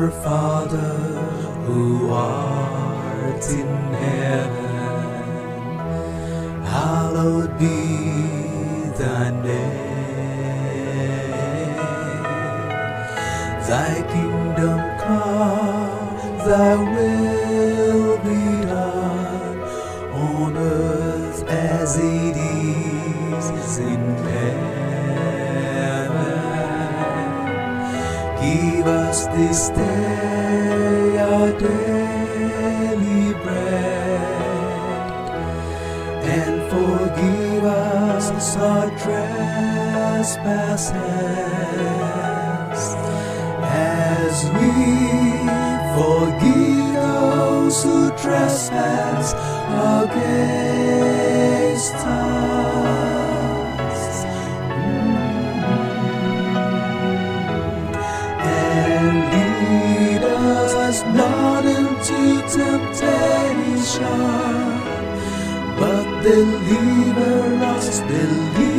Our Father who art in heaven, hallowed be thy name. Thy kingdom come, thy will be done on earth as it is in Give us this day our daily bread, and forgive us our trespasses, as we forgive those who trespass against us. Not into temptation, but deliver us, deliver